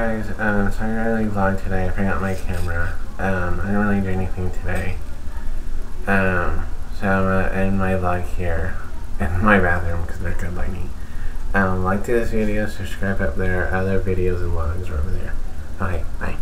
Guys, um, so I really vlog today. I forgot my camera. Um, I didn't really do anything today. Um, so I'm gonna end my vlog here in my bathroom because they're good lighting. Um, like this video, subscribe up there. Other videos and vlogs are over there. Okay, Bye.